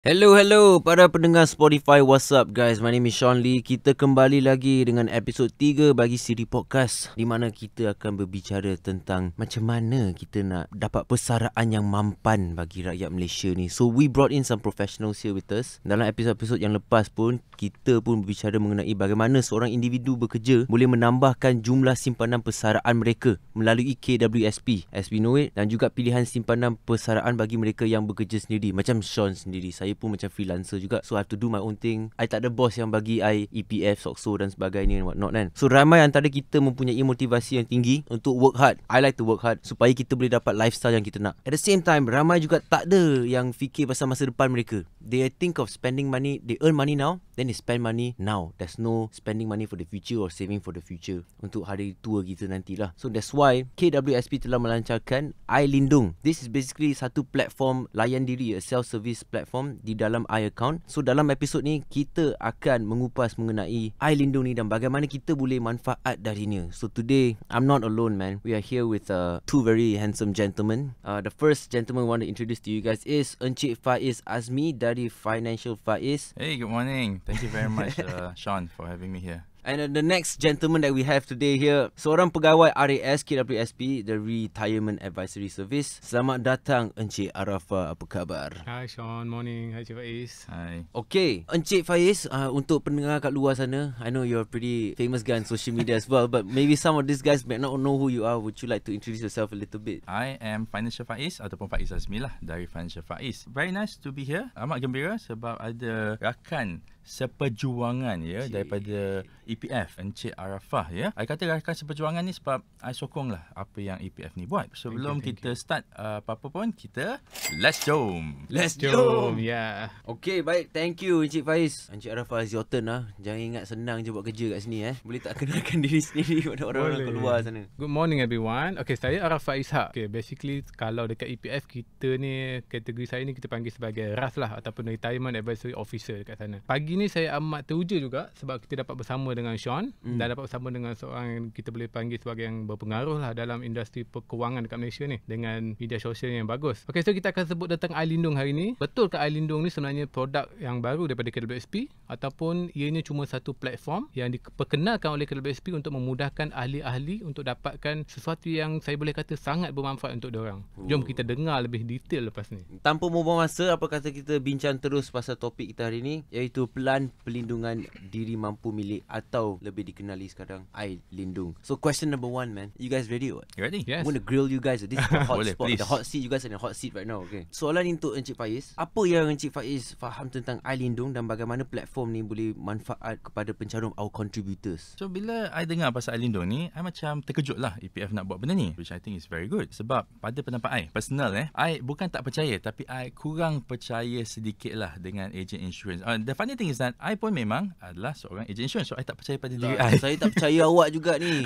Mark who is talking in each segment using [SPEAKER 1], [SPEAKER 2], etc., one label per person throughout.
[SPEAKER 1] Hello, hello para pendengar Spotify. What's up guys? My name is Sean Lee. Kita kembali lagi dengan episod 3 bagi siri podcast di mana kita akan berbicara tentang macam mana kita nak dapat persaraan yang mampan bagi rakyat Malaysia ni. So we brought in some professionals here with us. Dalam episod-episod yang lepas pun kita pun berbicara mengenai bagaimana seorang individu bekerja boleh menambahkan jumlah simpanan persaraan mereka melalui KWSP as we know it dan juga pilihan simpanan persaraan bagi mereka yang bekerja sendiri macam Sean sendiri. Saya saya pun macam freelancer juga. So I have to do my own thing. I tak ada boss yang bagi I EPF, SOXO dan sebagainya and whatnot kan. So ramai antara kita mempunyai motivasi yang tinggi Untuk work hard. I like to work hard Supaya kita boleh dapat lifestyle yang kita nak. At the same time Ramai juga tak ada yang fikir pasal masa depan mereka. They think of spending money They earn money now Then they spend money now. There's no spending money for the future Or saving for the future Untuk hari tua kita nantilah. So that's why KWSP telah melancarkan I Lindung. This is basically satu platform Layan diri A self-service platform di dalam iAccount. So dalam episod ni kita akan mengupas mengenai iLindung ni dan bagaimana kita boleh manfaat darinya. So today I'm not alone man. We are here with uh, two very handsome gentlemen. Uh, the first gentleman I want to introduce to you guys is Encik Faiz Azmi dari Financial Faiz.
[SPEAKER 2] Hey, good morning. Thank you very much uh, Sean for having me here.
[SPEAKER 1] And the next gentleman that we have today here, seorang pegawai RAS KWSP, the Retirement Advisory Service. Selamat datang Encik Arafa, apa khabar?
[SPEAKER 3] Hi Sean, morning. Hi Cik Faiz.
[SPEAKER 2] Hi.
[SPEAKER 1] Okay, Encik Faiz, uh, untuk pendengar kat luar sana, I know you're pretty famous guy on social media as well, but maybe some of these guys may not know who you are. Would you like to introduce yourself a little bit?
[SPEAKER 2] I am Financial Faiz ataupun Faiz Azmi lah dari Financial Faiz. Very nice to be here. Amat gembira sebab ada rakan seperjuangan ya Cik. daripada EPF Encik Arafah ya. I kata rakan seperjuangan ni sebab I sokong lah apa yang EPF ni buat. Sebelum thank you, thank kita you. start uh, apa-apa pun kita let's jom.
[SPEAKER 1] Let's jom.
[SPEAKER 3] Ya. Yeah.
[SPEAKER 1] Okay baik thank you Encik Faiz. Encik Arafah is your turn lah. Jangan ingat senang je buat kerja kat sini eh. Boleh tak kenalkan diri sendiri pada orang-orang kat luar sana.
[SPEAKER 3] Good morning everyone. Okay saya Arafah Ishak. Okay basically kalau dekat EPF kita ni kategori saya ni kita panggil sebagai RAS lah ataupun Retirement Advisory Officer dekat sana. Pagi ni saya amat teruja juga sebab kita dapat bersama dengan Sean mm. dan dapat bersama dengan seorang yang kita boleh panggil sebagai yang berpengaruh lah dalam industri perkewangan dekat Malaysia ni dengan media sosial yang bagus. Okay, so kita akan sebut tentang iLindung hari ni. Betul ke iLindung ni sebenarnya produk yang baru daripada KWSP ataupun ianya cuma satu platform yang diperkenalkan oleh KWSP untuk memudahkan ahli-ahli untuk dapatkan sesuatu yang saya boleh kata sangat bermanfaat untuk diorang. Jom kita dengar lebih detail lepas ni.
[SPEAKER 1] Tanpa membuang masa, apa kata kita bincang terus pasal topik kita hari ni iaitu Pelan Pelindungan Diri Mampu Milik atau lebih dikenali sekarang I Lindung. So question number one man, you guys ready or what?
[SPEAKER 2] You ready?
[SPEAKER 1] Yes. I'm gonna grill you guys. This is the hot Boleh, spot, please. the hot seat. You guys are in the hot seat right now. Okay. Soalan ni untuk Encik Faiz. Apa yang Encik Faiz faham tentang I Lindung dan bagaimana platform ni boleh manfaat kepada pencarum our contributors?
[SPEAKER 2] So bila I dengar pasal I Lindung ni, I macam terkejut lah EPF nak buat benda ni, which I think is very good. Sebab pada pendapat I, personal eh, I bukan tak percaya tapi I kurang percaya sedikit lah dengan agent insurance. Uh, the funny thing is that I pun memang adalah seorang agent insurance. So, I tak percaya pada diri
[SPEAKER 1] I. Saya tak percaya awak juga ni.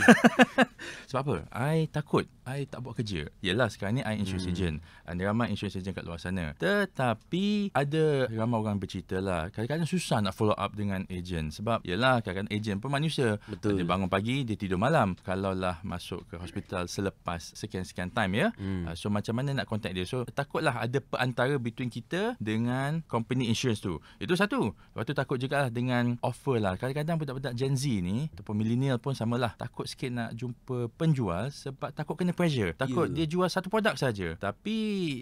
[SPEAKER 2] Sebab apa? I takut. I tak buat kerja. Yelah, sekarang ni I insurance hmm. agent. Ada ramai insurance agent kat luar sana. Tetapi, ada ramai orang bercerita lah. Kadang-kadang susah nak follow up dengan agent. Sebab, yelah, kadang-kadang agent pun manusia. Betul. Dia bangun pagi, dia tidur malam. Kalau lah masuk ke hospital selepas sekian-sekian time, ya. Hmm. Uh, so, macam mana nak contact dia? So, takutlah ada perantara between kita dengan company insurance tu. Itu satu. Lepas tu takut juga lah dengan offer lah. Kadang-kadang budak-budak Gen Z ni ataupun millennial pun samalah. Takut sikit nak jumpa penjual sebab takut kena pressure. Takut yeah. dia jual satu produk saja. Tapi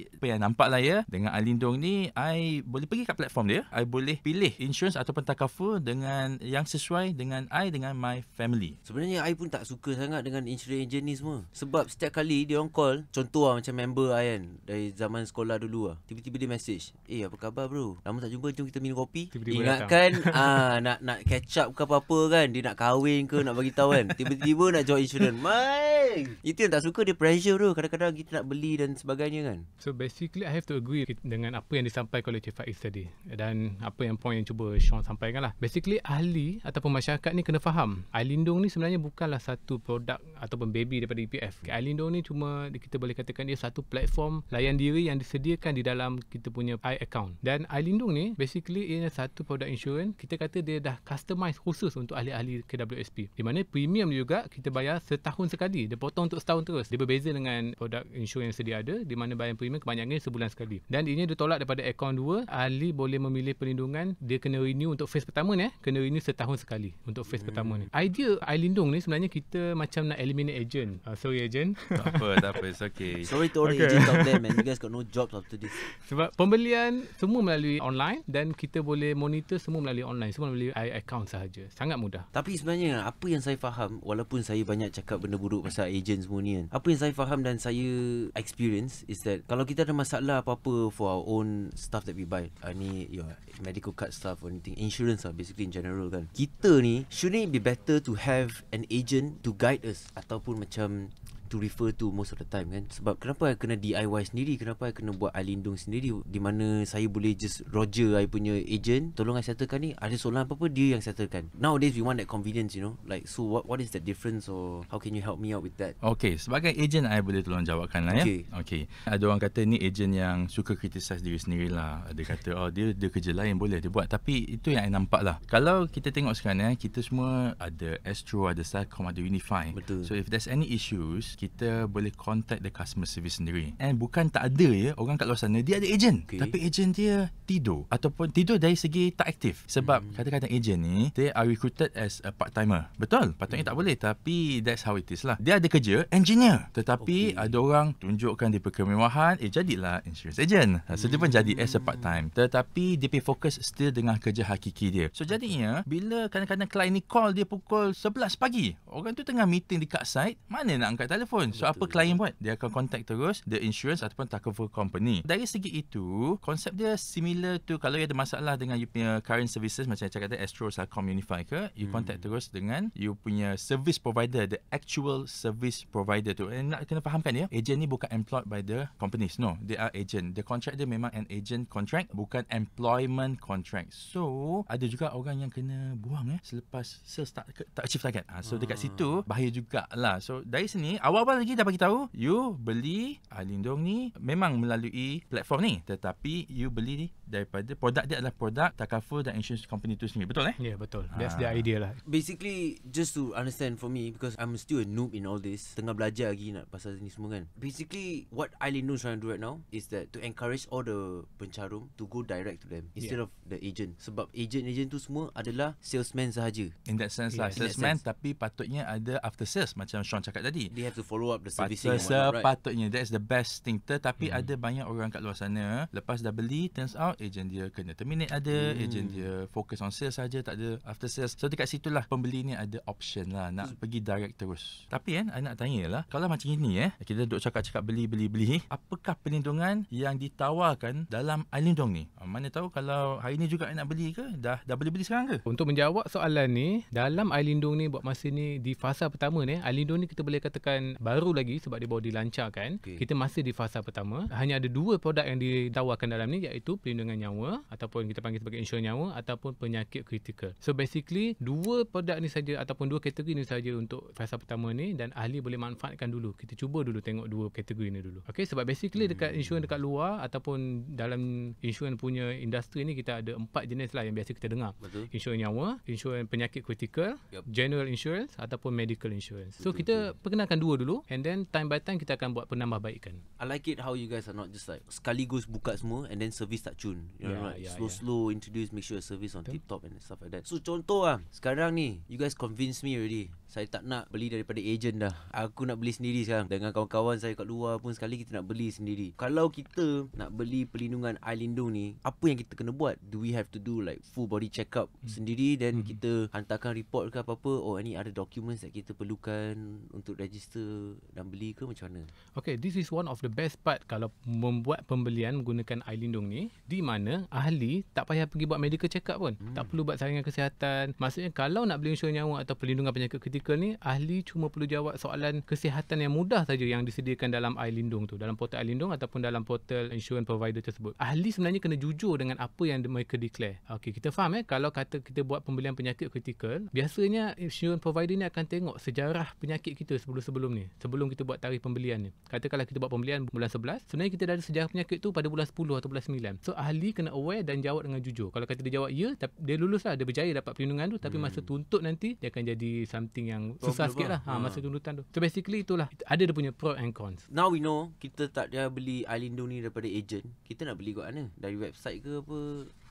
[SPEAKER 2] apa yang nampak lah ya dengan Alindong ni I boleh pergi kat platform dia. I boleh pilih insurance ataupun takaful dengan yang sesuai dengan I dengan my family.
[SPEAKER 1] Sebenarnya I pun tak suka sangat dengan insurance agent ni semua. Sebab setiap kali dia orang call, contoh lah macam member I kan dari zaman sekolah dulu lah. Tiba-tiba dia message, "Eh apa khabar bro? Lama tak jumpa, jom kita minum kopi." Tiba-tiba Ingatkan ah nak nak catch up ke apa-apa kan? Dia nak kahwin ke nak bagi tahu kan? Tiba-tiba nak join insurance. Mai! Itu yang tak suka dia pressure tu kadang-kadang kita nak beli dan sebagainya kan?
[SPEAKER 3] So basically i have to agree dengan apa yang disampaikan oleh Cik Faiz tadi. Dan apa yang point yang cuba Sean sampaikan lah. Basically ahli ataupun masyarakat ni kena faham. Ailindung ni sebenarnya bukanlah satu produk ataupun baby daripada EPF Ailindung ni cuma kita boleh katakan dia satu platform layan diri yang disediakan di dalam kita punya i account. Dan Ailindung ni basically ia satu produk insurans, kita kata dia dah customize khusus untuk ahli-ahli KWSP. Di mana premium juga kita bayar setahun sekali. Dia potong untuk setahun terus. Dia berbeza dengan produk insurans yang sedia ada di mana bayar premium kebanyakannya sebulan sekali. Dan ini ditolak daripada akaun 2, ahli boleh memilih perlindungan dia kena renew untuk phase pertama ni eh, kena renew setahun sekali untuk phase hmm. pertama ni. Idea iLindung ni sebenarnya kita macam nak eliminate agent. Uh, sorry agent.
[SPEAKER 2] tak apa, tak apa. It's okay.
[SPEAKER 1] Sorry to all okay. agents out there man. You guys got no jobs after this.
[SPEAKER 3] Sebab pembelian semua melalui online dan kita boleh monitor semua melalui online. Semua melalui account sahaja. Sangat mudah.
[SPEAKER 1] Tapi sebenarnya apa yang saya faham walaupun saya banyak cakap benda buruk pasal agent semua ni kan. Apa yang saya faham dan saya experience is that kalau kita ada masalah apa-apa for our own stuff that we buy. Uh, ni your medical card stuff or anything. Insurance lah basically in general kan. Kita ni shouldn't it be better to have an agent to guide us ataupun macam to refer to most of the time kan? Sebab kenapa I kena DIY sendiri? Kenapa I kena buat I lindung sendiri? Di mana saya boleh just Roger I punya agent tolong I settlekan ni? Ada soalan apa-apa dia yang settlekan. Nowadays we want that convenience you know? Like so what what is the difference or how can you help me out with that?
[SPEAKER 2] Okay sebagai agent I boleh tolong jawabkan lah ya? Okay. ada orang kata ni agent yang suka criticize diri sendiri lah. Ada kata oh dia dia kerja lain boleh dia buat. Tapi itu yang I nampak lah. Kalau kita tengok sekarang ya kita semua ada Astro ada Celcom ada Unify.
[SPEAKER 1] Betul.
[SPEAKER 2] so if there's any issues kita boleh contact the customer service sendiri. And bukan tak ada ya, orang kat luar sana dia ada agent. Okay. Tapi agent dia tidur ataupun tidur dari segi tak aktif. Sebab hmm. kadang-kadang agent ni they are recruited as a part timer. Betul, patutnya hmm. tak boleh tapi that's how it is lah. Dia ada kerja engineer. Tetapi okay. ada orang tunjukkan dia kemewahan, eh jadilah insurance agent. So dia pun jadi as a part time. Tetapi dia fokus still dengan kerja hakiki dia. So jadinya bila kadang-kadang client ni call dia pukul 11 pagi, orang tu tengah meeting dekat site, mana nak angkat telefon? So apa klien buat? Dia akan contact terus the insurance ataupun cover company. Dari segi itu, konsep dia similar to kalau you ada masalah dengan you punya current services macam saya kata Astro, Celcom, Unify ke, you hmm. contact terus dengan you punya service provider, the actual service provider tu. And nak kena fahamkan ya, agent ni bukan employed by the companies. No, they are agent. The contract dia memang an agent contract, bukan employment contract. So, ada juga orang yang kena buang eh selepas sales tak tak achieve target. Ha, so dekat ah. situ bahaya jugalah. So dari sini awal-awal lagi dah bagi tahu you beli Alindong ni memang melalui platform ni. Tetapi you beli ni daripada produk dia adalah produk Takaful dan insurance company tu sendiri. Betul eh?
[SPEAKER 3] Ya yeah, betul that's ha. the idea lah.
[SPEAKER 1] Basically just to understand for me because I'm still a noob in all this tengah belajar lagi nak pasal ni semua kan. Basically what Alindong trying to do right now is that to encourage all the pencarum to go direct to them instead yeah. of the agent. Sebab agent-agent tu semua adalah salesman sahaja.
[SPEAKER 2] In that sense yeah, lah salesman tapi patutnya ada after sales macam Sean cakap tadi.
[SPEAKER 1] They have to follow up the servicing
[SPEAKER 2] Patut sepatutnya right? that's the best thing tetapi hmm. ada banyak orang kat luar sana lepas dah beli turns out agent dia kena terminate ada hmm. agent dia fokus on sales saja tak ada after sales so dekat situlah pembeli ni ada option lah nak hmm. pergi direct terus tapi kan I nak tanya lah kalau macam ini eh kita duk cakap-cakap beli beli beli apakah perlindungan yang ditawarkan dalam Alindong ni ah, mana tahu kalau hari ni juga I nak beli ke dah dah boleh beli sekarang ke
[SPEAKER 3] untuk menjawab soalan ni dalam Alindong ni buat masa ni di fasa pertama ni Alindong ni kita boleh katakan baru lagi sebab dia baru dilancarkan. Okay. Kita masih di fasa pertama. Hanya ada dua produk yang ditawarkan dalam ni iaitu perlindungan nyawa ataupun kita panggil sebagai insurans nyawa ataupun penyakit kritikal. So basically dua produk ni saja ataupun dua kategori ni saja untuk fasa pertama ni dan ahli boleh manfaatkan dulu. Kita cuba dulu tengok dua kategori ni dulu. Okay sebab basically dekat hmm. insurans dekat luar ataupun dalam insurans punya industri ni kita ada empat jenis lah yang biasa kita dengar. Betul. Insurans nyawa, insurans penyakit kritikal, yep. general insurance ataupun medical insurance. So betul, kita betul. perkenalkan dua dulu and then time by time kita akan buat penambahbaikan.
[SPEAKER 1] I like it how you guys are not just like sekaligus buka semua and then service tak cun. You know, right? yeah, slow yeah. slow introduce make sure service on tip top and stuff like that. So contoh ah, sekarang ni you guys convince me already saya tak nak beli daripada agent dah. Aku nak beli sendiri sekarang. Dengan kawan-kawan saya kat luar pun sekali kita nak beli sendiri. Kalau kita nak beli perlindungan iLindung ni, apa yang kita kena buat? Do we have to do like full body check up hmm. sendiri then hmm. kita hantarkan report ke apa-apa? Oh, ini ada documents yang kita perlukan untuk register dan beli ke macam mana?
[SPEAKER 3] Okay, this is one of the best part kalau membuat pembelian menggunakan iLindung ni di mana ahli tak payah pergi buat medical check up pun. Hmm. Tak perlu buat saringan kesihatan. Maksudnya kalau nak beli insurans nyawa atau perlindungan penyakit kritikal ni ahli cuma perlu jawab soalan kesihatan yang mudah saja yang disediakan dalam iLindung tu dalam portal iLindung ataupun dalam portal insurance provider tersebut ahli sebenarnya kena jujur dengan apa yang mereka declare okey kita faham eh kalau kata kita buat pembelian penyakit critical biasanya insurance provider ni akan tengok sejarah penyakit kita sebelum-sebelum ni sebelum kita buat tarikh pembelian ni katakanlah kita buat pembelian bulan 11 sebenarnya kita dah ada sejarah penyakit tu pada bulan 10 atau bulan 9 so ahli kena aware dan jawab dengan jujur kalau kata dia jawab ya tapi dia lulus lah dia berjaya dapat perlindungan tu tapi hmm. masa tuntut nanti dia akan jadi something yang susah
[SPEAKER 1] Problem
[SPEAKER 3] sikit lah
[SPEAKER 1] lah.
[SPEAKER 3] ha, masa
[SPEAKER 1] Ha.
[SPEAKER 3] tuntutan tu so basically itulah ada dia punya pro and cons
[SPEAKER 1] Now we know kita tak dia beli iLindung ni daripada agent. Kita nak beli kat mana? Dari website ke apa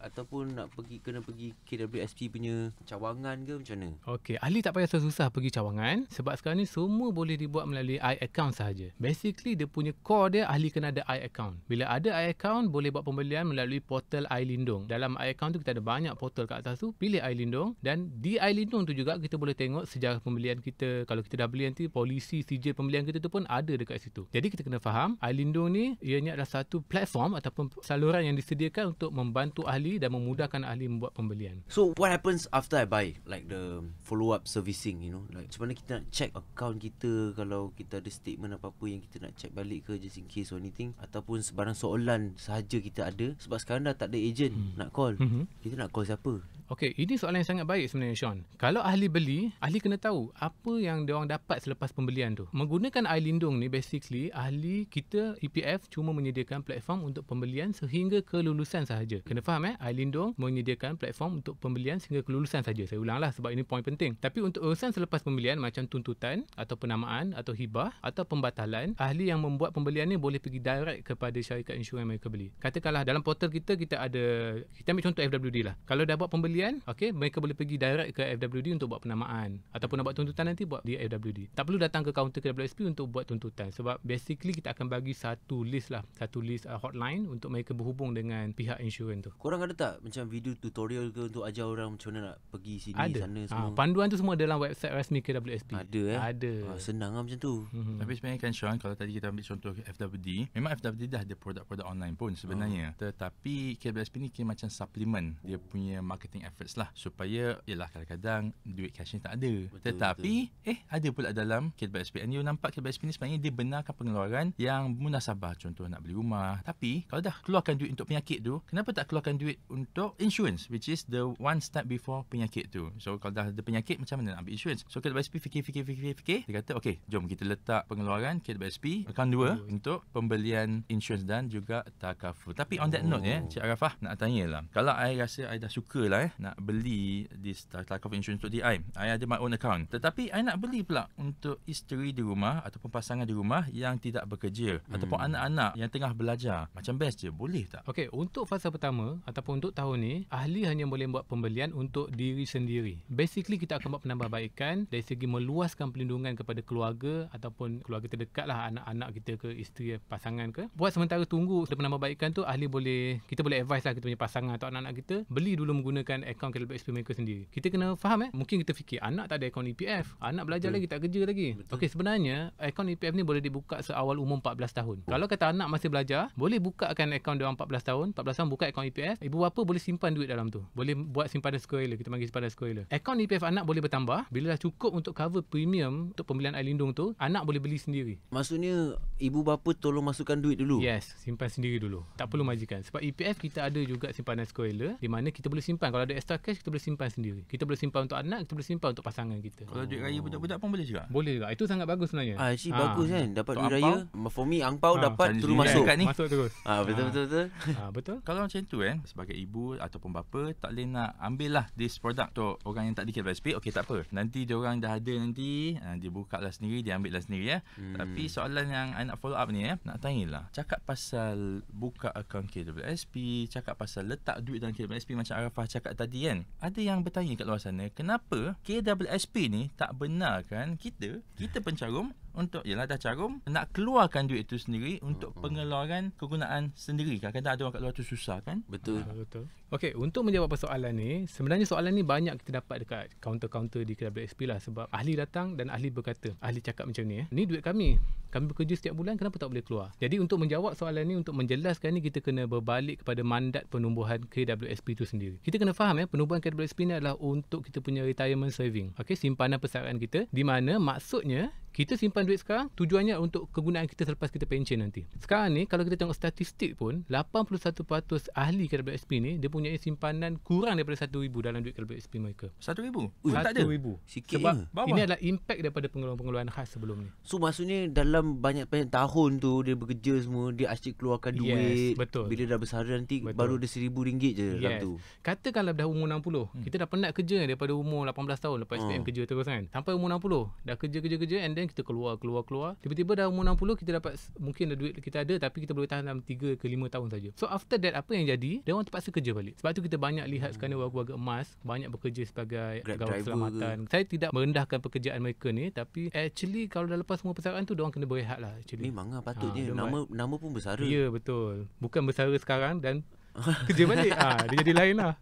[SPEAKER 1] ataupun nak pergi kena pergi KWSP punya cawangan ke macam mana?
[SPEAKER 3] Okey, ahli tak payah susah-susah pergi cawangan sebab sekarang ni semua boleh dibuat melalui i-account sahaja. Basically dia punya core dia ahli kena ada i-account. Bila ada i-account boleh buat pembelian melalui portal iLindung. Dalam i-account tu kita ada banyak portal kat atas tu. Pilih iLindung dan di iLindung tu juga kita boleh tengok sejarah pembelian kita. Kalau kita dah beli nanti polisi sijil pembelian kita tu pun ada dekat situ. Jadi kita kena faham iLindung ni ianya adalah satu platform ataupun saluran yang disediakan untuk membantu ahli dan memudahkan ahli membuat pembelian.
[SPEAKER 1] So what happens after I buy like the follow up servicing you know like macam mana kita nak check account kita kalau kita ada statement apa-apa yang kita nak check balik ke just in case or anything ataupun sebarang soalan sahaja kita ada sebab sekarang dah tak ada agent hmm. nak call
[SPEAKER 3] Mhm.
[SPEAKER 1] kita nak call siapa
[SPEAKER 3] Okey, ini soalan yang sangat baik sebenarnya Sean. Kalau ahli beli, ahli kena tahu apa yang dia orang dapat selepas pembelian tu. Menggunakan iLindung ni basically ahli kita EPF cuma menyediakan platform untuk pembelian sehingga kelulusan sahaja. Kena faham eh, iLindung menyediakan platform untuk pembelian sehingga kelulusan sahaja. Saya ulanglah sebab ini poin penting. Tapi untuk urusan selepas pembelian macam tuntutan atau penamaan atau hibah atau pembatalan, ahli yang membuat pembelian ni boleh pergi direct kepada syarikat insurans yang mereka beli. Katakanlah dalam portal kita kita ada kita ambil contoh FWD lah. Kalau dah buat pembelian, okey, mereka boleh pergi direct ke FWD untuk buat penamaan ataupun nak buat tuntutan nanti buat di FWD. Tak perlu datang ke kaunter KWSP untuk buat tuntutan sebab basically kita akan bagi satu list lah, satu list uh, hotline untuk mereka berhubung dengan pihak insurans tu.
[SPEAKER 1] korang ada tak macam video tutorial ke untuk ajar orang macam mana nak pergi sini
[SPEAKER 3] Ada.
[SPEAKER 1] sana
[SPEAKER 3] Ha,
[SPEAKER 1] semua
[SPEAKER 3] panduan tu semua dalam website rasmi KWSP.
[SPEAKER 1] ada eh
[SPEAKER 3] Ada.
[SPEAKER 1] ah, senang lah macam tu
[SPEAKER 3] Mhm.
[SPEAKER 2] Tapi sebenarnya kan Sean Kalau tadi kita ambil contoh FWD Memang FWD dah ada produk-produk online pun sebenarnya Tetapi KBSP ni kira macam supplement Dia punya marketing efforts lah Supaya Yelah kadang-kadang Duit cash ni tak ada.
[SPEAKER 1] Betul,
[SPEAKER 2] Tetapi Eh ada pula dalam KBSP And you nampak KBSP ni sebenarnya Dia benarkan pengeluaran Yang munasabah. Contoh nak beli rumah. Tapi Kalau dah keluarkan duit untuk penyakit tu Kenapa tak keluarkan duit untuk insurance Which is the one step before penyakit tu? So kalau dah ada penyakit Macam mana nak ambil insurance? So KBSP fikir-fikir-fikir-fikir Dia kata okay Jom kita letak pengeluaran KBSP Account 2
[SPEAKER 3] Oh.
[SPEAKER 2] Untuk pembelian insurance Dan juga takaful. Tapi on that note ya Cik Arafah Nak tanya lah. Kalau I rasa I dah suka lah eh Nak beli This takaful insurance untuk DI I ada my own account Tetapi I nak beli pula Untuk isteri di rumah Ataupun pasangan di rumah Yang tidak bekerja hmm. Ataupun anak-anak Yang tengah belajar Macam best je Boleh tak?
[SPEAKER 3] Okey, untuk fasa pertama ataupun untuk tahun ni, ahli hanya boleh buat pembelian untuk diri sendiri. Basically kita akan buat penambahbaikan dari segi meluaskan perlindungan kepada keluarga ataupun keluarga terdekat lah anak-anak kita ke isteri pasangan ke. Buat sementara tunggu penambahbaikan tu ahli boleh kita boleh advise lah kita punya pasangan atau anak-anak kita beli dulu menggunakan akaun KLBXP mereka sendiri. Kita kena faham eh, mungkin kita fikir anak tak ada akaun EPF, anak belajar
[SPEAKER 1] Betul.
[SPEAKER 3] lagi tak kerja lagi.
[SPEAKER 1] Betul.
[SPEAKER 3] Okey, sebenarnya akaun EPF ni boleh dibuka seawal umur 14 tahun. Kalau kata anak masih belajar, boleh bukakan akaun dia orang 14 tahun, 14 tahun buka akaun EPF, ibu bapa boleh simpan duit dalam tu. Boleh buat simpanan sekolah, kita panggil simpanan sekolah. Akaun EPF anak boleh bertambah, bila dah cukup untuk cover premium untuk pembelian air lindung tu, anak boleh beli sendiri.
[SPEAKER 1] Maksudnya ibu bapa tolong masukkan duit dulu.
[SPEAKER 3] Yes, simpan sendiri dulu. Tak perlu majikan. Sebab EPF kita ada juga simpanan sekolah di mana kita boleh simpan. Kalau ada extra cash, kita boleh simpan sendiri. Kita boleh simpan untuk anak, kita boleh simpan untuk pasangan kita.
[SPEAKER 2] Kalau duit raya budak-budak pun boleh juga
[SPEAKER 3] Boleh juga. Itu sangat bagus sebenarnya.
[SPEAKER 1] Ah, actually
[SPEAKER 3] Ah.
[SPEAKER 1] bagus kan dapat duit raya. For me angpau
[SPEAKER 3] Ah,
[SPEAKER 1] dapat terus masuk.
[SPEAKER 2] kat ni.
[SPEAKER 3] Masuk terus.
[SPEAKER 1] Ah betul
[SPEAKER 3] Ah.
[SPEAKER 1] betul betul.
[SPEAKER 3] Ah, betul?
[SPEAKER 2] Kalau macam tu kan Sebagai ibu Ataupun bapa Tak boleh nak Ambil lah this product Untuk orang yang tak di KFSP Okey tak apa Nanti dia orang dah ada nanti Dia buka lah sendiri Dia ambil lah sendiri ya hmm. Tapi soalan yang I nak follow up ni ya Nak tanya lah Cakap pasal Buka akaun KWSP Cakap pasal Letak duit dalam KWSP Macam Arafah cakap tadi kan Ada yang bertanya kat luar sana Kenapa KWSP ni Tak benarkan Kita Kita pencarum untuk yalah dah carum nak keluarkan duit itu sendiri untuk
[SPEAKER 1] Hmm.
[SPEAKER 2] pengeluaran kegunaan sendiri. Kadang-kadang ada orang kat luar tu susah kan.
[SPEAKER 1] Betul.
[SPEAKER 3] Ah, betul. Okey, untuk menjawab persoalan ni, sebenarnya soalan ni banyak kita dapat dekat kaunter-kaunter di KWSP lah sebab ahli datang dan ahli berkata, ahli cakap macam ni eh. Ni duit kami. Kami bekerja setiap bulan kenapa tak boleh keluar? Jadi untuk menjawab soalan ni untuk menjelaskan ni kita kena berbalik kepada mandat penumbuhan KWSP itu sendiri. Kita kena faham eh penumbuhan KWSP ni adalah untuk kita punya retirement saving. Okey, simpanan persaraan kita di mana maksudnya kita simpan duit sekarang tujuannya untuk kegunaan kita selepas kita pension nanti. Sekarang ni kalau kita tengok statistik pun 81% ahli KWSP ni dia punya simpanan kurang daripada 1000 dalam duit KWSP mereka.
[SPEAKER 2] Satu ribu.
[SPEAKER 1] Ui,
[SPEAKER 2] tak ada.
[SPEAKER 3] 1000.
[SPEAKER 1] Sikit
[SPEAKER 3] Sebab
[SPEAKER 1] je.
[SPEAKER 2] Bawah.
[SPEAKER 3] ini adalah impact daripada pengeluaran-pengeluaran khas sebelum ni.
[SPEAKER 1] So maksudnya dalam banyak-banyak tahun tu dia bekerja semua dia asyik keluarkan
[SPEAKER 3] Yes,
[SPEAKER 1] duit.
[SPEAKER 3] betul.
[SPEAKER 1] Bila dah besar nanti
[SPEAKER 3] Betul.
[SPEAKER 1] baru ada seribu ringgit je dalam
[SPEAKER 3] Yes.
[SPEAKER 1] tu.
[SPEAKER 3] Katakanlah dah umur 60. Hmm. Kita dah penat kerja daripada umur 18 tahun lepas
[SPEAKER 1] Hmm.
[SPEAKER 3] SPM kerja terus kan. Sampai umur 60. Dah kerja-kerja-kerja and then kita keluar keluar keluar. Tiba-tiba dah umur 60 kita dapat mungkin dah duit kita ada tapi kita boleh tahan dalam 3 ke 5 tahun saja. So after that apa yang jadi? Dia orang terpaksa kerja balik. Sebab tu kita banyak lihat sekarang ni warga-warga emas banyak bekerja sebagai
[SPEAKER 1] Grab
[SPEAKER 3] pegawai keselamatan. Saya tidak merendahkan pekerjaan mereka ni tapi actually kalau dah lepas semua persaraan tu dia orang kena berehat lah actually.
[SPEAKER 1] Memang lah patutnya
[SPEAKER 3] dia
[SPEAKER 1] nama nama pun bersara.
[SPEAKER 3] Ya betul. Bukan bersara sekarang dan kerja balik. ah dia jadi lain lah.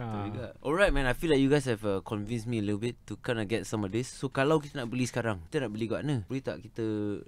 [SPEAKER 3] Ah.
[SPEAKER 1] juga. Alright man, I feel like you guys have uh, convinced me a little bit to kind of get some of this. So kalau kita nak beli sekarang, kita nak beli kat mana? Boleh tak kita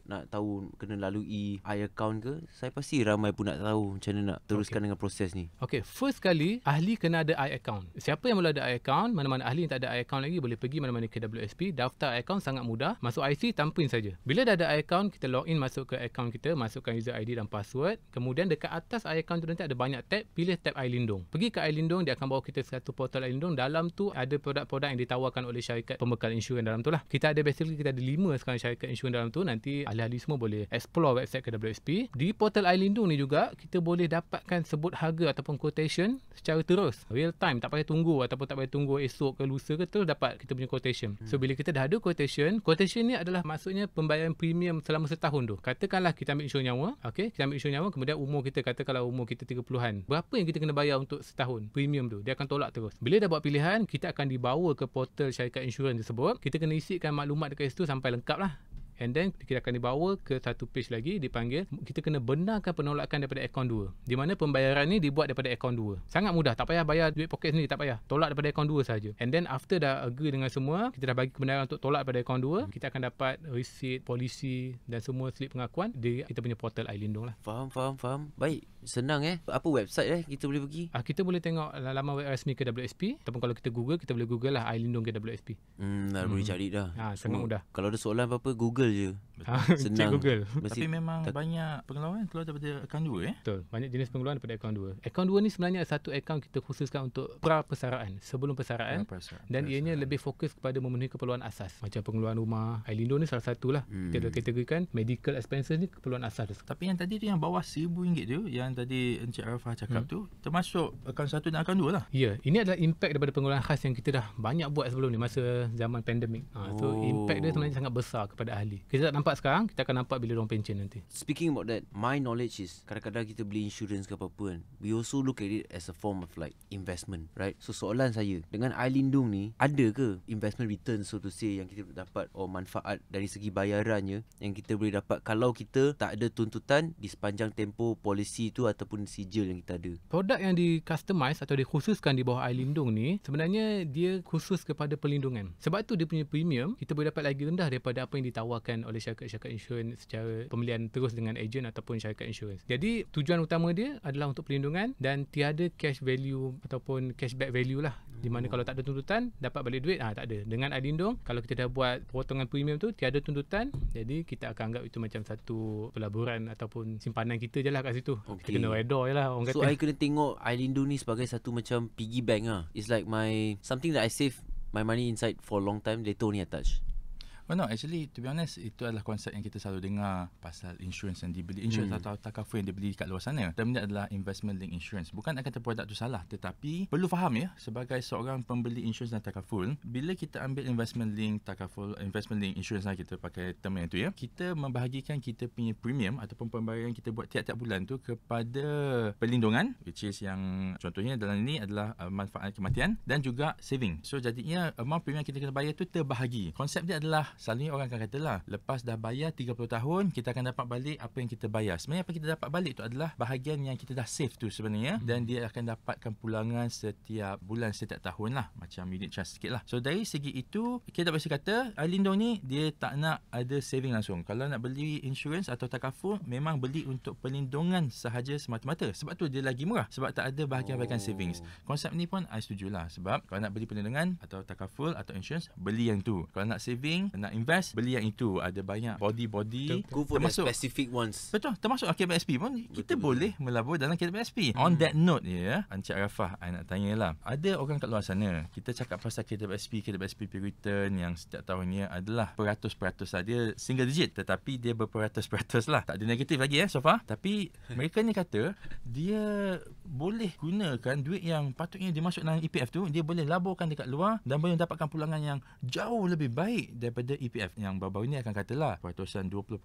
[SPEAKER 1] nak tahu kena lalui i account ke? Saya pasti ramai pun nak tahu macam mana nak teruskan okay. dengan proses ni.
[SPEAKER 3] Okay, first kali ahli kena ada i account. Siapa yang belum ada i account, mana-mana ahli yang tak ada i account lagi boleh pergi mana-mana KWSP, daftar i account sangat mudah, masuk IC tampin saja. Bila dah ada i account, kita log in masuk ke account kita, masukkan user ID dan password. Kemudian dekat atas i account tu nanti ada banyak tab, pilih tab iLindung. Pergi ke iLindung, dia akan bawa kita satu portal iLindung. Dalam tu ada produk-produk yang ditawarkan oleh syarikat pembekal insurans dalam tu lah. Kita ada basically kita ada lima sekarang syarikat insurans dalam tu. Nanti ahli-ahli semua boleh explore website KWSP. Di portal iLindung ni juga kita boleh dapatkan sebut harga ataupun quotation secara terus, real time, tak payah tunggu ataupun tak payah tunggu esok ke lusa ke terus dapat kita punya quotation. So bila kita dah ada quotation, quotation ni adalah maksudnya pembayaran premium selama setahun tu. Katakanlah kita ambil insur nyawa, okey, kita ambil insur nyawa kemudian umur kita katakanlah umur kita 30-an. Berapa yang kita kena bayar untuk setahun premium tu? Dia akan tolak terus. Bila dah buat pilihan, kita akan dibawa ke portal syarikat insurans tersebut. Kita kena isikan maklumat dekat situ sampai lengkap lah. And then kita akan dibawa ke satu page lagi dipanggil kita kena benarkan penolakan daripada akaun 2. Di mana pembayaran ni dibuat daripada akaun 2. Sangat mudah, tak payah bayar duit poket sendiri, tak payah. Tolak daripada akaun 2 saja. And then after dah agree dengan semua, kita dah bagi kebenaran untuk tolak daripada akaun 2, kita akan dapat receipt, polisi dan semua slip pengakuan di kita punya portal iLindung lah.
[SPEAKER 1] Faham, faham, faham. Baik, senang eh. Apa website eh kita boleh pergi?
[SPEAKER 3] Ah, kita boleh tengok laman web rasmi KWSP ataupun kalau kita Google, kita boleh Google lah iLindung KWSP.
[SPEAKER 1] Hmm, dah boleh cari dah.
[SPEAKER 3] Ah, sangat mudah.
[SPEAKER 1] Kalau ada soalan apa-apa, Google je.
[SPEAKER 3] Ah,
[SPEAKER 1] Senang.
[SPEAKER 3] Google.
[SPEAKER 2] Tapi memang
[SPEAKER 1] tak-
[SPEAKER 2] banyak pengeluaran keluar daripada akaun dua eh.
[SPEAKER 3] Betul. Banyak jenis pengeluaran daripada akaun 2. Akaun 2 ni sebenarnya satu akaun kita khususkan untuk pra-persaraan, sebelum persaraan.
[SPEAKER 2] Perasaan.
[SPEAKER 3] Dan ianya lebih fokus kepada memenuhi keperluan asas. Macam pengeluaran rumah. Ailindo ni salah satu lah.
[SPEAKER 1] Hmm.
[SPEAKER 3] Kita kategorikan medical expenses ni keperluan asas.
[SPEAKER 2] Tapi yang tadi tu yang bawah RM1,000 tu yang tadi Encik Arafah cakap hmm. tu termasuk akaun satu dan akaun dua lah.
[SPEAKER 3] Ya, ini adalah impact daripada pengeluaran khas yang kita dah banyak buat sebelum ni masa zaman pandemik. Ha, so
[SPEAKER 1] Oh.
[SPEAKER 3] impact dia sebenarnya sangat besar kepada ahli. Kita tak nampak sekarang, kita akan nampak bila orang pension nanti.
[SPEAKER 1] Speaking about that, my knowledge is kadang-kadang kita beli insurance ke apa-apa kan. We also look at it as a form of like investment, right? So soalan saya, dengan iLindung ni, ada ke investment return so to say yang kita dapat or manfaat dari segi bayarannya yang kita boleh dapat kalau kita tak ada tuntutan di sepanjang tempoh polisi tu ataupun sijil yang kita ada?
[SPEAKER 3] Produk yang di customize atau dikhususkan di bawah iLindung ni sebenarnya dia khusus kepada perlindungan. Sebab tu dia punya premium kita boleh dapat lagi rendah daripada apa yang ditawarkan oleh syarikat-syarikat insurans secara pembelian terus dengan ejen ataupun syarikat insurans. Jadi tujuan utama dia adalah untuk perlindungan dan tiada cash value ataupun cashback value lah. Di mana kalau tak ada tuntutan dapat balik duit ah tak ada. Dengan iLindung kalau kita dah buat potongan premium tu tiada tuntutan jadi kita akan anggap itu macam satu pelaburan ataupun simpanan kita je lah kat situ. Okay. Kita
[SPEAKER 1] Okey.
[SPEAKER 3] Kena redha je lah orang
[SPEAKER 1] So
[SPEAKER 3] kata.
[SPEAKER 1] I kena tengok iLindung ni sebagai satu macam piggy bank ah. It's like my something that I save my money inside for a long time later only I touch.
[SPEAKER 2] Oh no, actually to be honest itu adalah konsep yang kita selalu dengar pasal insurance yang dibeli insurance
[SPEAKER 1] Hmm.
[SPEAKER 2] atau takaful yang dibeli kat luar sana. Term dia adalah investment link insurance. Bukan nak kata produk tu salah tetapi perlu faham ya sebagai seorang pembeli insurance dan takaful, bila kita ambil investment link takaful investment link insurance lah kita pakai term yang tu ya. Kita membahagikan kita punya premium ataupun pembayaran kita buat tiap-tiap bulan tu kepada perlindungan which is yang contohnya dalam ini adalah uh, manfaat kematian dan juga saving. So jadinya amount premium yang kita kena bayar tu terbahagi. Konsep dia adalah selalunya orang akan kata lah, lepas dah bayar 30 tahun, kita akan dapat balik apa yang kita bayar. Sebenarnya apa kita dapat balik tu adalah bahagian yang kita dah save tu sebenarnya dan dia akan dapatkan pulangan setiap bulan, setiap tahun lah. Macam unit trust sikit lah. So dari segi itu, kita tak boleh kata, Alindong ni dia tak nak ada saving langsung. Kalau nak beli insurance atau takaful, memang beli untuk perlindungan sahaja semata-mata. Sebab tu dia lagi murah. Sebab tak ada bahagian-bahagian
[SPEAKER 1] Oh.
[SPEAKER 2] savings. Konsep ni pun I setuju lah. Sebab kalau nak beli perlindungan atau takaful atau insurance, beli yang tu. Kalau nak saving, nak invest, beli yang itu. Ada banyak body-body.
[SPEAKER 1] Go for
[SPEAKER 2] termasuk
[SPEAKER 1] specific ones.
[SPEAKER 2] Betul, termasuk KBSP pun kita
[SPEAKER 1] Betul,
[SPEAKER 2] boleh melabur dalam KBSP. On that note ya, Encik Arafah, I nak tanya lah. Ada orang kat luar sana, kita cakap pasal KBSP, KBSP return yang setiap tahunnya adalah peratus-peratus lah. Dia single digit tetapi dia berperatus-peratus lah. Tak ada negatif lagi ya so far. Tapi mereka ni kata dia boleh gunakan duit yang patutnya dia masuk dalam EPF tu, dia boleh laburkan dekat luar dan boleh dapatkan pulangan yang jauh lebih baik daripada EPF. Yang baru-baru ni akan katalah peratusan 20%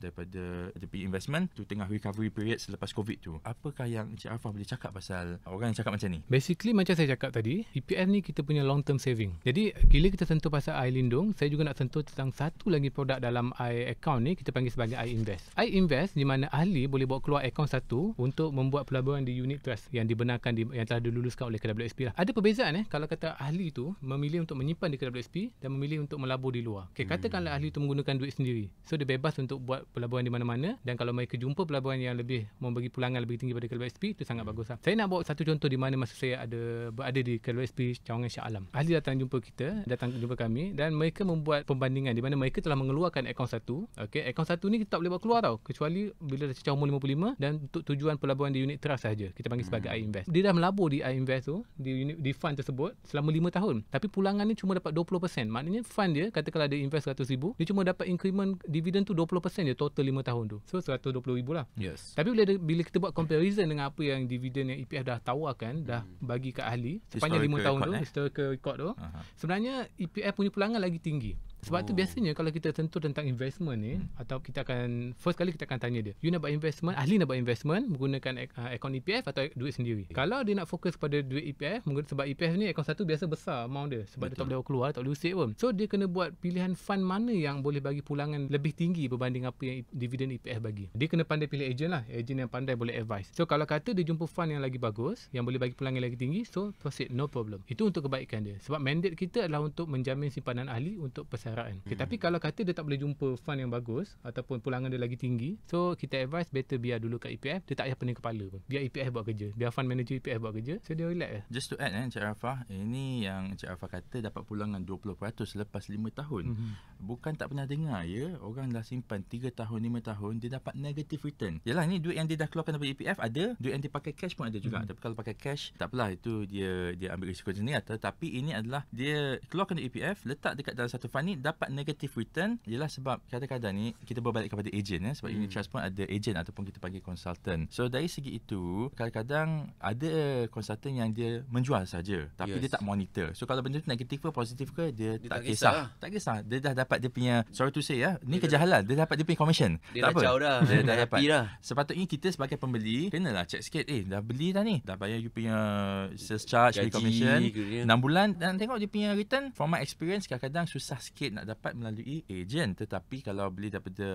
[SPEAKER 2] daripada punya investment tu tengah recovery period selepas COVID tu. Apakah yang Encik Arfah boleh cakap pasal orang yang cakap macam ni?
[SPEAKER 3] Basically macam saya cakap tadi, EPF ni kita punya long term saving. Jadi bila kita sentuh pasal I Lindung, saya juga nak sentuh tentang satu lagi produk dalam I account ni kita panggil sebagai I Invest. I Invest di mana ahli boleh bawa keluar akaun satu untuk membuat pelaburan di unit trust yang dibenarkan di, yang telah diluluskan oleh KWSP lah. Ada perbezaan eh kalau kata ahli tu memilih untuk menyimpan di KWSP dan memilih untuk melabur di luar. Okay, katakanlah ahli tu menggunakan duit sendiri. So dia bebas untuk buat pelaburan di mana-mana dan kalau mereka jumpa pelaburan yang lebih memberi pulangan lebih tinggi pada KWSP itu sangat bagus lah. Saya nak bawa satu contoh di mana masa saya ada berada di KWSP Cawangan Shah Alam. Ahli datang jumpa kita, datang jumpa kami dan mereka membuat pembandingan di mana mereka telah mengeluarkan akaun satu. Okey, akaun satu ni kita tak boleh bawa keluar tau kecuali bila dah cecah umur 55 dan untuk tujuan pelaburan di unit trust saja. Kita panggil sebagai I Invest. Dia dah melabur di I Invest tu di unit di fund tersebut selama 5 tahun. Tapi pulangan ni cuma dapat 20%. Maknanya fund dia katakanlah dia invest 100,000, dia cuma dapat increment dividen tu 20% je total 5 tahun tu. So 120,000 lah.
[SPEAKER 2] Yes.
[SPEAKER 3] Tapi bila bila kita buat comparison dengan apa yang dividen yang EPF dah tawarkan, dah bagi ke ahli sepanjang 5
[SPEAKER 2] Historical
[SPEAKER 3] tahun
[SPEAKER 2] record,
[SPEAKER 3] tu,
[SPEAKER 2] eh?
[SPEAKER 3] historical record tu,
[SPEAKER 2] Aha.
[SPEAKER 3] sebenarnya EPF punya pulangan lagi tinggi. Sebab oh. tu biasanya kalau kita tentu tentang investment ni hmm. atau kita akan first kali kita akan tanya dia, you nak buat investment, ahli nak buat investment menggunakan ak- uh, akaun EPF atau duit sendiri. Kalau dia nak fokus pada duit EPF menggun- sebab EPF ni akaun satu biasa besar amount dia sebab Betul. dia tak boleh keluar, tak boleh usik pun. So dia kena buat pilihan fund mana yang boleh bagi pulangan lebih tinggi berbanding apa yang dividen EPF bagi. Dia kena pandai pilih ejen lah, ejen yang pandai boleh advice. So kalau kata dia jumpa fund yang lagi bagus, yang boleh bagi pulangan lagi tinggi, so proceed no problem. Itu untuk kebaikan dia. Sebab mandate kita adalah untuk menjamin simpanan ahli untuk persaraan. Okay, tapi kalau kata dia tak boleh jumpa fund yang bagus ataupun pulangan dia lagi tinggi, so kita advise better biar dulu kat EPF, dia tak payah pening kepala pun. Biar EPF buat kerja. Biar fund manager EPF buat kerja, so dia relax lah.
[SPEAKER 2] Just to add eh Encik Arafah, ini yang Encik Arafah kata dapat pulangan 20% selepas 5 tahun.
[SPEAKER 3] Mhm.
[SPEAKER 2] Bukan tak pernah dengar ya, orang dah simpan 3 tahun, 5 tahun dia dapat negative return. Yalah ni duit yang dia dah keluarkan daripada EPF ada, duit yang dia pakai cash pun ada juga.
[SPEAKER 3] Mhm.
[SPEAKER 2] Tapi kalau pakai cash tak apalah itu dia dia ambil risiko sendiri tetapi ini adalah dia keluarkan dari EPF, letak dekat dalam satu fund ni dapat negative return ialah sebab kadang-kadang ni kita berbalik kepada ejen ya sebab
[SPEAKER 1] Hmm.
[SPEAKER 2] unit trust pun ada ejen ataupun kita panggil consultant. So dari segi itu kadang-kadang ada consultant yang dia menjual saja tapi
[SPEAKER 1] Yes.
[SPEAKER 2] dia tak monitor. So kalau benda tu negatif ke positif ke dia,
[SPEAKER 1] Dia
[SPEAKER 2] tak,
[SPEAKER 1] tak kisah
[SPEAKER 2] kisah.
[SPEAKER 1] lah.
[SPEAKER 2] Tak kisah. Dia dah dapat dia punya sorry to say ya. Ni
[SPEAKER 1] Dia
[SPEAKER 2] kerja halal. Dia dapat dia punya commission.
[SPEAKER 1] Dia
[SPEAKER 2] tak
[SPEAKER 1] dah jauh dah.
[SPEAKER 2] Dia dah dapat.
[SPEAKER 1] dah.
[SPEAKER 2] Sepatutnya kita sebagai pembeli kenalah check sikit eh dah beli dah ni. Dah bayar you punya sales charge,
[SPEAKER 1] Gaji
[SPEAKER 2] commission
[SPEAKER 1] dia.
[SPEAKER 2] 6 bulan dan tengok dia punya return from my experience kadang-kadang susah sikit nak dapat melalui agent tetapi kalau beli daripada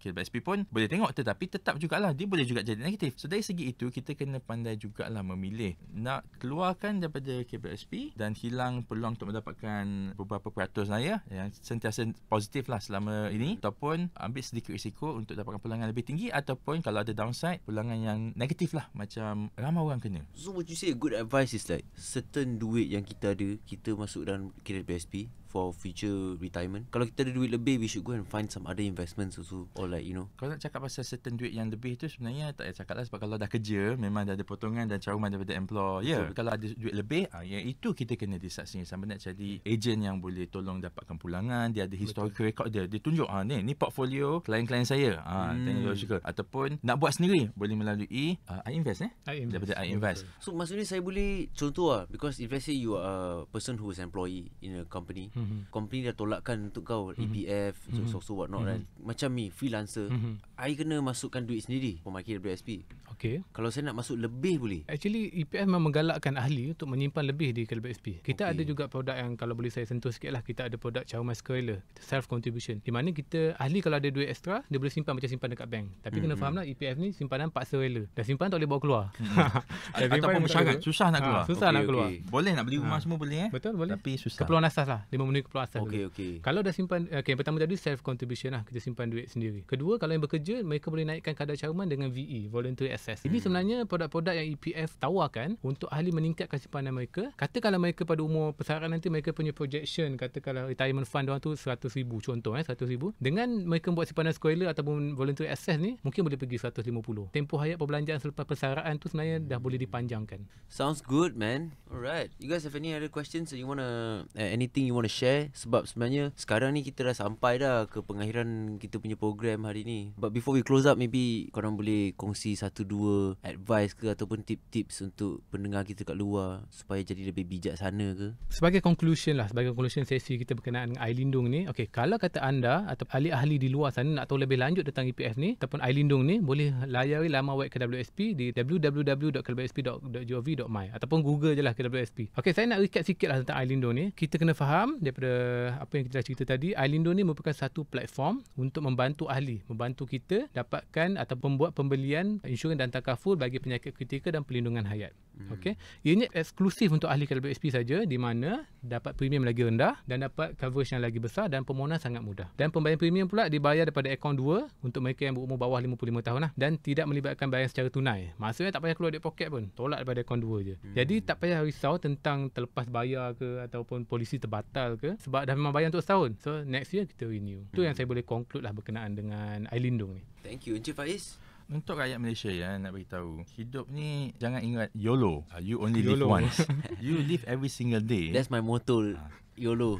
[SPEAKER 2] KBSP pun boleh tengok. Tetapi tetap jugalah dia boleh juga jadi negatif. So dari segi itu kita kena pandai jugalah memilih nak keluarkan daripada KBSP dan hilang peluang untuk mendapatkan beberapa peratus lah ya yang sentiasa positif lah selama ini. Ataupun ambil sedikit risiko untuk dapatkan pulangan lebih tinggi. Ataupun kalau ada downside pulangan yang negatif lah macam ramai orang kena.
[SPEAKER 1] So would you say good advice is like certain duit yang kita ada kita masuk dalam KPSP for future retirement. Kalau kita ada duit lebih we should go and find some other investments also or like you know.
[SPEAKER 2] Kalau nak cakap pasal certain duit yang lebih tu sebenarnya tak payah cakap lah sebab kalau dah kerja memang dah ada potongan dan cawangan daripada employer.
[SPEAKER 1] Betul.
[SPEAKER 2] Kalau ada duit lebih, ah, yang itu kita kena decide sendiri sama nak jadi agent yang boleh tolong dapatkan pulangan, dia ada historical record dia. Dia tunjuk ah ni ni portfolio klien-klien saya. Ah
[SPEAKER 1] Hmm.
[SPEAKER 2] tengok juga ataupun nak buat sendiri boleh melalui uh, I invest eh.
[SPEAKER 3] I invest.
[SPEAKER 2] Daripada I invest.
[SPEAKER 1] So maksudnya saya boleh contoh lah because if let's say you are a person who is employee in a company
[SPEAKER 3] Hmm. Mhm.
[SPEAKER 1] company dah tolakkan untuk kau
[SPEAKER 3] Mhm.
[SPEAKER 1] EPF
[SPEAKER 3] Mhm.
[SPEAKER 1] so, so what not kan macam ni freelancer
[SPEAKER 3] Mhm.
[SPEAKER 1] I kena masukkan duit sendiri for my KWSP
[SPEAKER 3] Okay.
[SPEAKER 1] kalau saya nak masuk lebih boleh
[SPEAKER 3] Actually EPF memang menggalakkan ahli untuk menyimpan lebih di KLBSP. Kita
[SPEAKER 1] Okey.
[SPEAKER 3] ada juga produk yang kalau boleh saya sentuh sikit lah. Kita ada produk Charma Scaler, self contribution. Di mana kita ahli kalau ada duit extra, dia boleh simpan macam simpan dekat bank. Tapi kena
[SPEAKER 1] Hmm,
[SPEAKER 3] faham lah EPF ni simpanan paksa rela. Dah simpan tak boleh bawa keluar. Simpan
[SPEAKER 2] Ataupun bersyarat susah nak
[SPEAKER 3] Ha,
[SPEAKER 2] keluar.
[SPEAKER 3] susah
[SPEAKER 1] Okey,
[SPEAKER 3] nak keluar.
[SPEAKER 1] okey.
[SPEAKER 2] Boleh nak beli rumah
[SPEAKER 3] Ha.
[SPEAKER 2] semua boleh eh.
[SPEAKER 3] Betul boleh.
[SPEAKER 2] Tapi susah.
[SPEAKER 3] Keperluan asas lah. Dia memenuhi keperluan asas.
[SPEAKER 1] okey
[SPEAKER 3] dulu.
[SPEAKER 1] okey
[SPEAKER 3] Kalau dah simpan okay, yang pertama tadi self contribution lah kita simpan duit sendiri. Kedua kalau yang bekerja mereka boleh naikkan kadar caruman dengan VE voluntary access. Ini sebenarnya produk-produk yang EPF tawarkan untuk ahli meningkatkan simpanan mereka. Katakanlah mereka pada umur persaranan nanti mereka punya projection katakanlah retirement fund orang tu 100,000 contoh eh 100,000 dengan mereka buat simpanan spoiler ataupun voluntary access ni mungkin boleh pergi 150. Tempoh hayat perbelanjaan selepas persaraan tu sebenarnya dah boleh dipanjangkan.
[SPEAKER 1] Sounds good man Alright. You guys have any other questions that you wanna uh, Anything you wanna share? Sebab sebenarnya Sekarang ni kita dah sampai dah Ke pengakhiran kita punya program hari ni. But before we close up Maybe korang boleh kongsi Satu dua Advice ke Ataupun tip-tips Untuk pendengar kita kat luar Supaya jadi lebih bijaksana ke?
[SPEAKER 3] Sebagai conclusion lah, sebagai conclusion sesi kita berkenaan dengan air lindung ni, okay, kalau kata anda atau ahli-ahli di luar sana nak tahu lebih lanjut tentang EPF ni ataupun air lindung ni, boleh layari laman web KWSP di www.kwsp.gov.my ataupun Google je lah KWSP. Okay, saya nak recap sikit lah tentang air lindung ni. Kita kena faham daripada apa yang kita dah cerita tadi, air lindung ni merupakan satu platform untuk membantu ahli, membantu kita dapatkan atau membuat pembelian insurans dan takaful bagi penyakit kritikal dan pelindungan hayat. Okey. Ianya eksklusif untuk ahli KWSP saja di mana dapat premium lagi rendah dan dapat coverage yang lagi besar dan permohonan sangat mudah. Dan pembayaran premium pula dibayar daripada akaun 2 untuk mereka yang berumur bawah 55 tahun lah dan tidak melibatkan bayaran secara tunai. Maksudnya tak payah keluar duit poket pun. Tolak daripada akaun 2 je. Hmm. Jadi tak payah risau tentang terlepas bayar ke ataupun polisi terbatal ke sebab dah memang bayar untuk setahun. So next year kita renew. Itu yang saya boleh conclude lah berkenaan dengan Ailindung ni.
[SPEAKER 1] Thank you Encik Faiz
[SPEAKER 2] Untuk rakyat Malaysia ya nak beritahu, hidup ni jangan ingat YOLO. Uh, you only
[SPEAKER 3] YOLO.
[SPEAKER 2] live once. you live every single day.
[SPEAKER 1] That's my motto YOLO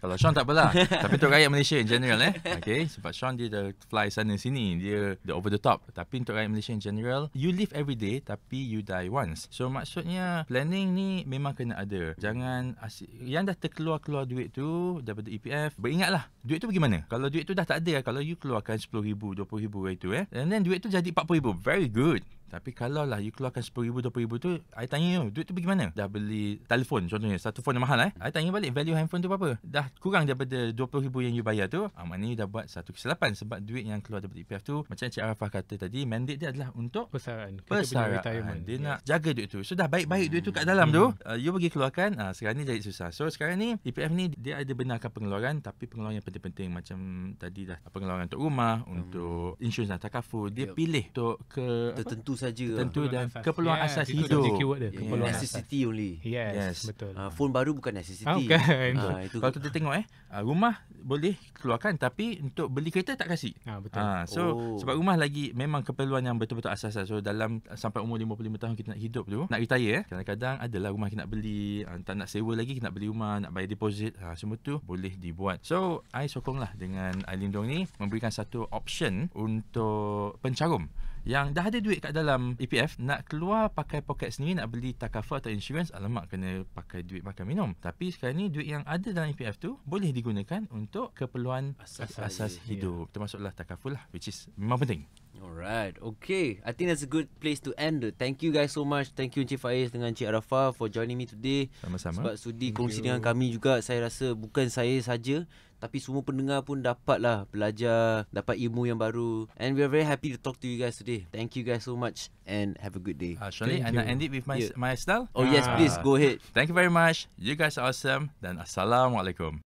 [SPEAKER 2] Kalau Sean tak apalah. Tapi untuk rakyat Malaysia in general eh. Okay. Sebab Sean dia dah fly sana sini. Dia the over the top. Tapi untuk rakyat Malaysia in general, you live every day tapi you die once. So maksudnya planning ni memang kena ada. Jangan asyik, yang dah terkeluar-keluar duit tu daripada EPF, beringatlah duit tu pergi mana? Kalau duit tu dah tak ada, kalau you keluarkan RM10,000, RM20,000 itu eh. And then duit tu jadi RM40,000. Very good. Tapi kalau lah you keluarkan RM10,000, RM20,000 tu, I tanya you, duit tu pergi mana? Dah beli telefon contohnya, satu phone yang mahal eh. I tanya balik, value handphone tu berapa? Dah kurang daripada RM20,000 yang you bayar tu, ah, maknanya you dah buat satu kesilapan sebab duit yang keluar daripada EPF tu, macam Encik Arafah kata tadi, mandate dia adalah untuk
[SPEAKER 3] Persaraan. Retirement.
[SPEAKER 2] persaraan. Dia nak jaga duit tu. So dah baik-baik duit tu kat dalam tu, uh, you pergi keluarkan, uh, sekarang ni jadi susah. So sekarang ni EPF ni dia ada benarkan pengeluaran tapi pengeluaran yang penting-penting macam tadi dah pengeluaran untuk rumah, untuk insurans dan takaful. Dia
[SPEAKER 1] Yup.
[SPEAKER 2] pilih untuk ke?
[SPEAKER 1] Tertentu saja
[SPEAKER 2] Tentu dan
[SPEAKER 3] asas.
[SPEAKER 2] keperluan
[SPEAKER 3] Yes,
[SPEAKER 2] asas
[SPEAKER 3] itu
[SPEAKER 2] hidup.
[SPEAKER 3] keyword dia,
[SPEAKER 1] Yeah,
[SPEAKER 3] keperluan asas.
[SPEAKER 1] Necessity only
[SPEAKER 3] Yes,
[SPEAKER 2] Yes.
[SPEAKER 3] betul.
[SPEAKER 1] uh, Phone baru bukan necessity
[SPEAKER 3] Ah, bukan.
[SPEAKER 1] Ah, itu
[SPEAKER 2] Kalau kita tengok eh, uh, rumah boleh keluarkan tapi untuk beli kereta tak kasih.
[SPEAKER 3] Ah, betul.
[SPEAKER 2] Ha, so
[SPEAKER 1] Oh.
[SPEAKER 2] sebab rumah lagi memang keperluan yang betul-betul asas. So dalam uh, sampai umur 55 tahun kita nak hidup tu, nak retire eh, kadang-kadang adalah rumah kita nak beli, uh, tak nak sewa lagi, kita nak beli rumah, nak bayar deposit, uh, semua tu boleh dibuat. So I sokonglah dengan Ailindong ni memberikan satu option untuk pencarum yang dah ada duit kat dalam EPF nak keluar pakai poket sendiri nak beli takaful atau insurance alamak kena pakai duit makan minum. Tapi sekarang ni duit yang ada dalam EPF tu boleh digunakan untuk keperluan
[SPEAKER 1] Asas
[SPEAKER 2] asas, hidup. termasuklah takaful lah which is memang penting
[SPEAKER 1] Alright, okay. I think that's a good place to end. Thank you guys so much. Thank you Encik Faiz dengan Encik Arafah for joining me today.
[SPEAKER 2] sama-sama
[SPEAKER 1] Sebab sudi
[SPEAKER 3] Thank
[SPEAKER 1] kongsi
[SPEAKER 3] you.
[SPEAKER 1] dengan kami juga. Saya rasa bukan saya saja tapi semua pendengar pun dapatlah belajar, dapat ilmu yang baru. And we are very happy to talk to you guys today. Thank you guys so much and have a good day.
[SPEAKER 2] uh, Shirley
[SPEAKER 3] Thank
[SPEAKER 2] I end it with my,
[SPEAKER 1] Yeah.
[SPEAKER 2] my style
[SPEAKER 1] Oh yes,
[SPEAKER 3] Ah.
[SPEAKER 1] please go ahead.
[SPEAKER 2] thank you very much you guys are awesome dan Assalamualaikum